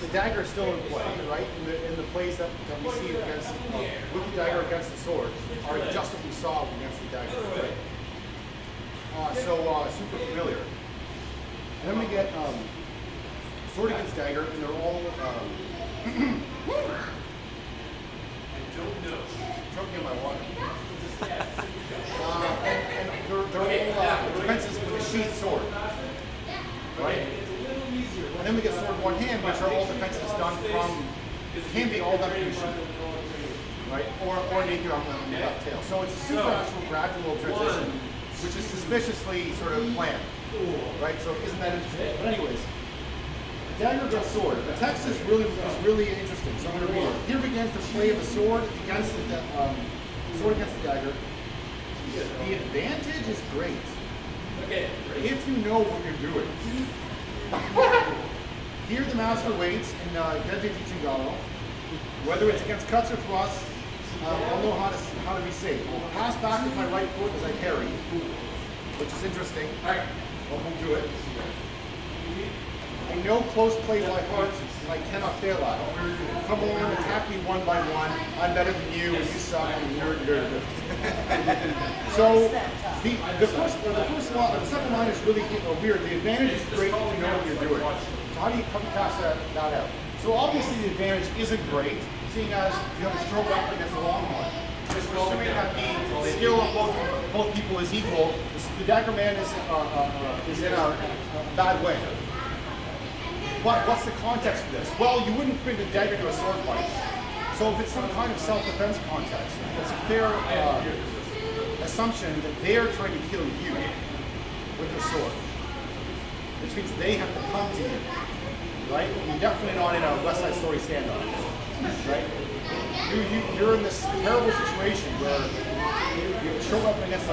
the dagger is still in play, right? In the, in the plays that, that we see against, uh, with the dagger against the sword, are just what we saw against the dagger, right? Uh, so, uh, super familiar. And then we get um, sword against dagger, and they're all um, choking on my water. Uh, and, and they're, they're all uh, defenses with a sheathed sword, right? And then we get sword in one hand, which are all defenses done from, can be all the sheath, right? Or, or naked on the, left tail. So it's a supernatural gradual transition, which is suspiciously sort of planned, right? So isn't that interesting? But anyways, dagger against sword. The text is really is really interesting. So I'm going to read it. Here begins the play of the sword against the um, sword against the dagger. The advantage is great Okay. if you know what you're doing. Here the master waits in uh, Dente Chingalo. Whether it's against cuts or thrusts, um, I'll know how to how to be safe. I'll pass back with my right foot as I carry, which is interesting. I won't do it. I know close play by heart, and I cannot fail at it. Come on, attack me one by one. I'm better than you, and you suck, and you're you're. so the, the first the first line, the second line is really uh, weird. The advantage is great if you know what you're doing. How do you come cast that, that out? So obviously the advantage isn't great, seeing as you have a stroke weapon against a long one. We're assuming that the skill of both both people is equal. The dagger man is uh, uh, is in a, a bad way. What, what's the context for this? Well, you wouldn't bring the dagger to a sword fight. So if it's some kind of self-defense context, it's a fair uh, assumption that they're trying to kill you with their sword. Which means they have to come to you. Right? You're definitely not in a West Side Story standoff. Right? You, you, you're in this terrible situation where you, you show up against a